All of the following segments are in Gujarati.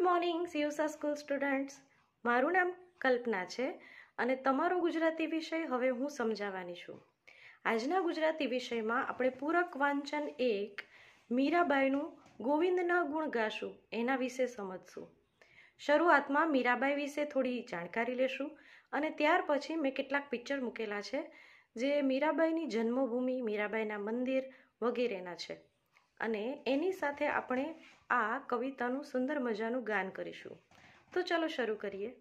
ગુડ મોર્નિંગ સિયુસા સ્કૂલ સ્ટુડન્ટ્સ. મારું નામ કલ્પના છે અને તમારો ગુજરાતી વિષય હવે હું સમજાવવાની છું. આજના ગુજરાતી વિષયમાં આપણે પૂરક વાંચન એક, મીરાબાઈનું ગોવિંદના ગુણ ગાશું, એના વિશે સમજશું. શરૂઆતમાં મીરાબાઈ વિશે થોડી જાણકારી લેશું અને ત્યાર પછી મેં કેટલાક પિક્ચર મૂકેલા છે, જે મીરાબાઈની જન્મભૂમિ, મીરાબાઈના મંદિર વગેરેના છે. અને એની સાથે આપણે આ કવિતાનું સુંદર મજાનું ગાન કરીશું. તો ચાલો શરૂ કરીએ.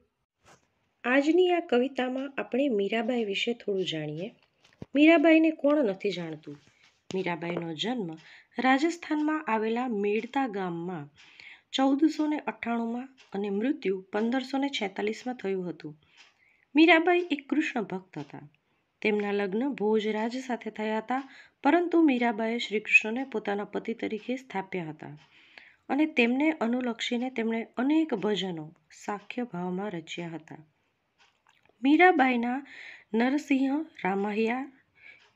આજની આ કવિતામાં આપણે મીરાબાઈ વિશે થોડું જાણીએ. મીરાબાઈને કોણ નથી જાણતું? મીરાબાઈનો જન્મ રાજસ્થાનમાં આવેલા મેડતા ગામમાં ચૌદસો ને અઠ્ઠાણુંમાં અને મૃત્યુ પંદરસો ને છેતાલીસમાં થયું હતું. મીરાબાઈ એક કૃષ્ણ ભક્ત હતા. તેમના લગ્ન ભોજરાજ સાથે થયા હતા, પરંતુ મીરાબાઈએ શ્રી કૃષ્ણને પોતાના પતિ તરીકે સ્થાપ્યા હતા અને તેમને અનુલક્ષીને તેમણે અનેક ભજનો સાખ્ય ભાવમાં રચ્યા હતા. મીરાબાઈના નરસિંહ રામહ્યા,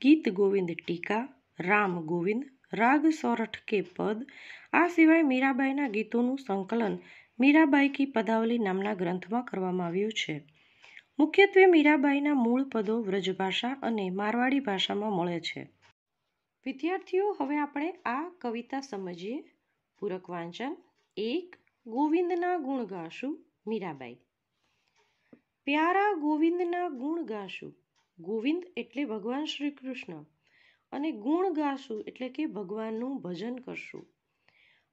ગીત ગોવિંદ ટીકા, રામ ગોવિંદ, રાગ સોરઠ કે પદ, આ સિવાય મીરાબાઈના ગીતોનું સંકલન મીરાબાઈ કી પદાવલી નામના ગ્રંથમાં કરવામાં આવ્યું છે. મુખ્યત્વે મીરાબાઈના મૂળ પદો વ્રજભાષા અને મારવાડી ભાષામાં મળે છે. વિદ્યાર્થીઓ, હવે આપણે આ કવિતા સમજીએ. પૂરક વાંચન, એક, ગોવિંદના ગુણ ગાશું, મીરાબાઈ. પ્યારા ગોવિંદના ગુણ ગાશું. ગોવિંદ એટલે ભગવાન શ્રી કૃષ્ણ અને ગુણ ગાશું એટલે કે ભગવાનનું ભજન કરશું.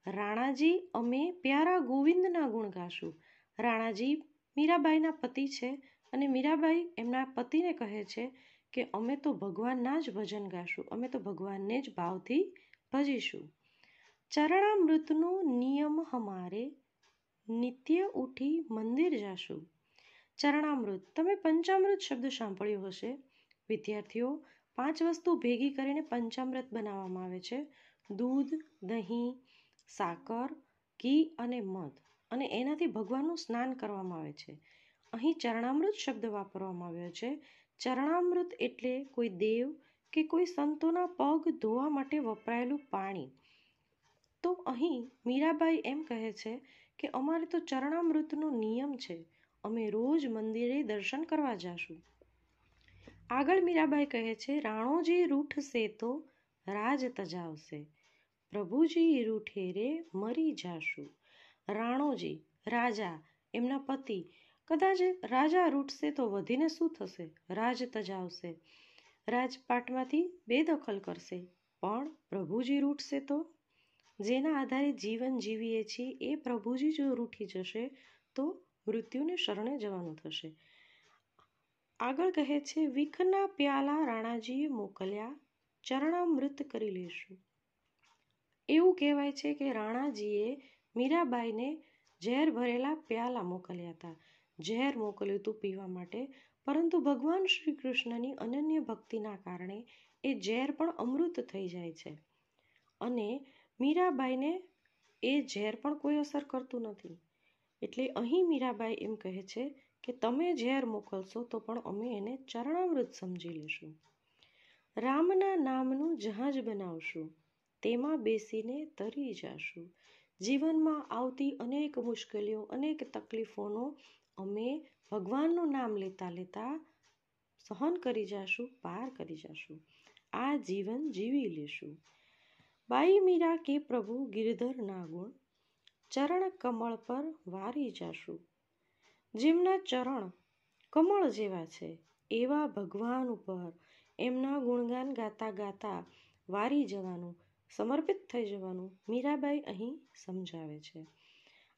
રાણાજી, અમે પ્યારા ગોવિંદના ગુણ ગાશું. રાણાજી મીરાબાઈના પતિ છે. અને મીરાબાઈ એમના પતિને કહે છે કે, અમે તો ભગવાનના જ ભજન ગાશું. અમે તો ભગવાનને જ ભાવથી ભજીશું. ચરણામૃતનો નિયમ હમારે. નિત્ય ઉઠી મંદિર જાશું. ચરણામૃત. તમે પંચામૃત શબ્દ સાંભળ્યો હશે. વિદ્યાર્થીઓ, પાંચ વસ્તુ ભેગી કરીને પંચામૃત બનાવવામાં આવે છે. દૂધ, દહીં, સાકર, ઘી અને મધ. અને એનાથી ભગવાનનું સ્નાન કરવામાં આવે છે. અહીં ચરણામૃત શબ્દ વાપરવામાં આવ્યો છે. ચરણામૃત એટલે કોઈ દેવ કે કોઈ સંતોના પગ ધોવા માટે વપરાયેલું પાણી. તો અહીં મીરાબાઈ એમ કહે છે કે અમારે તો ચરણામૃતનો નિયમ છે, અમે રોજ મંદિરે દર્શન કરવા જાશું. આગળ મીરાબાઈ કહે છે, રાણોજી રૂઠશે તો રાજ તજાવશે. પ્રભુજી રૂઠે રે મરી જાશું. રાણોજી, રાજા, એમના પતિ કદાચ રાજા રૂઠશે તો વધીને શું થશે? રાજ તજાવશે. રાજપાટમાંથી બેદખલ કરશે. પણ પ્રભુજી રૂઠશે તો? જેના આધારે જીવન જીવીએ છીએ, એ પ્રભુજી જો રૂઠી જશે, તો મૃત્યુને શરણે જવાનું થશે. આગળ કહે છે, વિખના પ્યાલા રાણાજીએ મોકલ્યા, ચરણામૃત કરી લેશું. એવું કહેવાય છે કે રાણાજીએ મીરાબાઈને ઝેર ભરેલા પ્યાલા મોકલ્યા હતા. ઝેર મોકલ્યું હતું પીવા માટે, પરંતુ ભગવાન શ્રી કૃષ્ણની અનન્ય ભક્તિના કારણે એ ઝેર પણ અમૃત થઈ જાય છે. અને મીરાબાઈને એ ઝેર પણ કોઈ અસર કરતું નથી. એટલે અહીં મીરાબાઈ એમ કહે છે કે, તમે ઝેર મોકલશો તો પણ અમે એને ચરણામૃત સમજી લેશું. રામના નામનું જહાજ બનાવશું. તેમાં બેસીને તરી જાશું. જીવનમાં આવતી અનેક મુશ્કેલીઓ, અનેક તકલીફોનો અમે ભગવાનનું નામ લેતા લેતા સહન કરી જશું, પાર કરી જશું. આ જીવન જીવી લેશું. બાઈ મીરા કે પ્રભુ ગિરધર ના ગુણ ચરણ કમળ પર વારી જાશું. જેમના ચરણ કમળ જેવા છે, એવા ભગવાન ઉપર એમના ગુણગાન ગાતા ગાતા વારી જવાનું, સમર્પિત થઈ જવાનું મીરાબાઈ અહીં સમજાવે છે.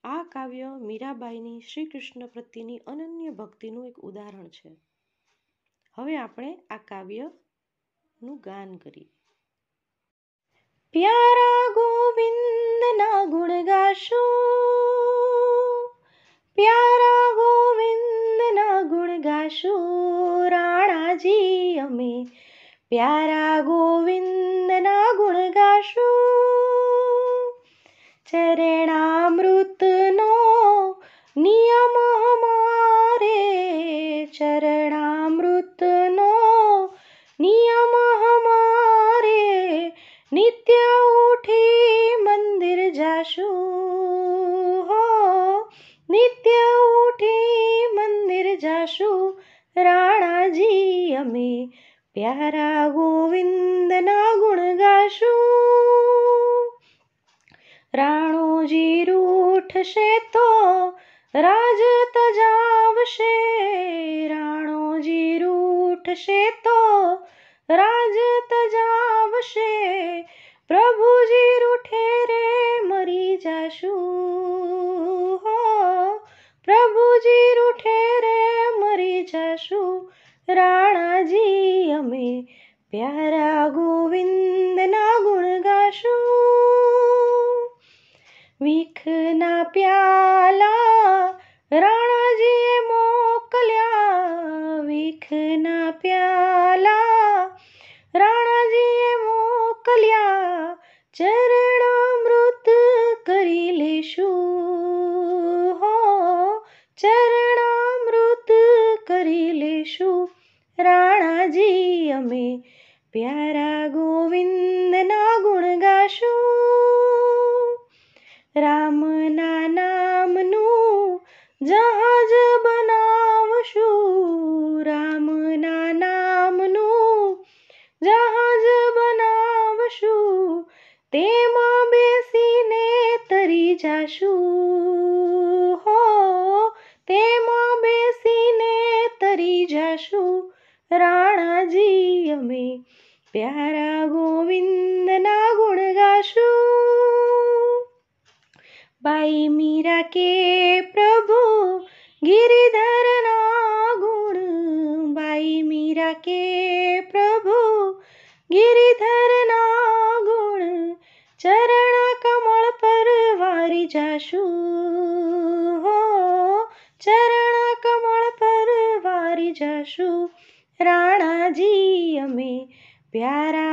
આ કાવ્ય મીરાબાઈની શ્રી કૃષ્ણ પ્રત્યેની અનન્ય ભક્તિનું એક ઉદાહરણ છે. હવે આપણે આ કાવ્યનું ગાન કરીએ. પ્યારા ગોવિંદના ગુણ ગાશું, પ્યારા ગોવિંદના ગુણ ગાશું, રાણાજી અમે. પ્યારા ગોવિંદના ગુણ ગાશું ચરણામૃતનો નિત્ય ઉઠી મંદિર જાશું હો નિત્ય ઉઠી મંદિર જાશું રાણાજી અમે પ્યારા ગોવિંદના ગુણ ગાશું રાણોજી રૂઠશે તો રાજ તજાવશે રાણોજી રૂઠશે જાશું. રાણાજી, અમે પ્યારા ગોવિંદના ગુણ ગાશું. વિખના પ્યાલા રાણાજીએ મોકલ્યા. વિખના પ્યાલા રાણાજીએ મોકલ્યા. ચરણામૃત કરી લેશું. હો ચરણામૃત કરી લેશું. રાણાજી અમે પ્યારા ગોવિંદના ગુણ ગાશું. રામના નામનું જહાજ રાણાજી અમે પ્યારા ગોવિંદના ગુણ ગાશું બાઈ મીરા કે પ્રભુ ગિરિધરના ગુણ બાઈ મીરા કે પ્રભુ ગિરિધરના ગુણ ચરણ કમળ પર વારી જાશું હો ચરણ કમળ પર વારી જાશું રાણાજી અમે પ્યારા ગોવિંદના ગુણ ગાશું